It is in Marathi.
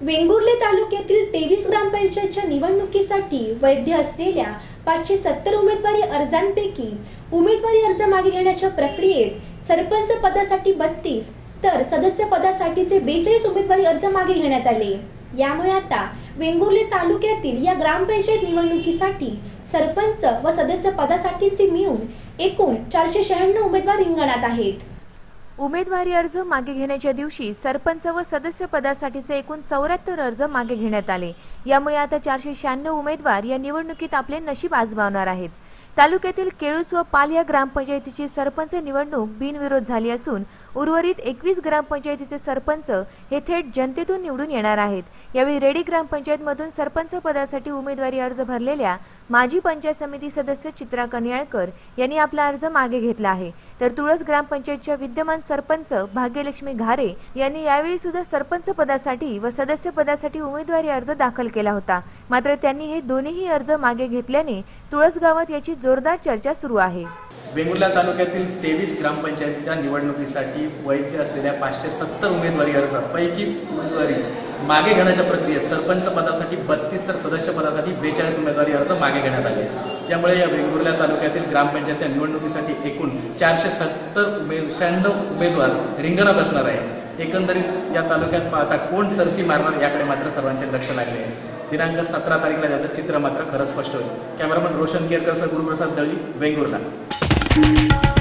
वेंगुर्ले तालुक्यातील तेवीस ग्रामपंचायतच्या निवडणुकीसाठी वैध असलेल्या पाचशे सत्तर उमेदवारी अर्जांपैकी उमेदवारी अर्ज मागे घेण्याच्या प्रक्रियेत सरपंच पदासाठी बत्तीस तर सदस्य पदासाठीचे बेचाळीस उमेदवारी अर्ज मागे घेण्यात आले. यामुळे आता वेंगुर्ले तालुक्यातील या ग्रामपंचायत निवडणुकीसाठी सरपंच व सदस्य पदासाठीचे मिळून एकूण चारशे शहाण्णव उमेदवार रिंगणात आहेत. उमेदवारी अर्ज मागे घेण्याच्या दिवशी सरपंच व सदस्य पदासाठीचे एकूण चौऱ्याहत्तर अर्ज मागे घेण्यात आले. यामुळे आता चारशे शहाण्णव उमेदवार या निवडणुकीत आपले नशीब आजमावणार आहेत. तालुक्यातील केळूस व पाल या ग्रामपंचायतीची सरपंच निवडणूक बिनविरोध झाली असून उर्वरित एकवीस ग्रामपंचायतीचे सरपंच हे थेट जनतेतून निवडून येणार आहेत. यावेळी रेडी ग्रामपंचायतमधून सरपंच पदासाठी उमेदवारी अर्ज भरलेल्या माजी पंचायत समिती सदस्य चित्रा कन्याळकर यांनी आपला अर्ज मागे घेतला आहे. तर तुळस ग्रामपंचायतच्या विद्यमान सरपंच भाग्यलक्ष्मी घारे यांनी यावेळी सुद्धा सरपंच पदासाठी व सदस्य पदासाठी उमेदवारी अर्ज दाखल केला होता. मात्र त्यांनी हे दोन्हीही अर्ज मागे घेतल्याने तुळस गावात याची जोरदार चर्चा सुरू आहे. वेंगुर्ला तालुक्यातील तेवीस ग्रामपंचायतीच्या निवडणुकीसाठी वैध असलेल्या पाचशे सत्तर उमेदवारी अर्ज पैकी उमेदवारी मागे घेण्याच्या प्रक्रियेत सरपंच पदासाठी बत्तीस तर सदस्य पदासाठी बेचाळीस उमेदवारी अर्ज मागे घेण्यात आले. त्यामुळे या वेंगुर्ला तालुक्यातील ग्रामपंचायत निवडणुकीसाठी एकूण चारशे सत्तर उमे शहाण्णव उमेदवार रिंगणात असणार आहे एकंदरीत या तालुक्यात पाहता कोण सरसी मारणार याकडे मात्र सर्वांचे लक्ष लागले आहे. दिनांक सतरा तारीखला त्याचं चित्र मात्र खरं स्पष्ट होईल. Cameraman Roshan Kerkar sir Guruprasad Dali Vengurla. Thank you.